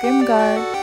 Grimgar.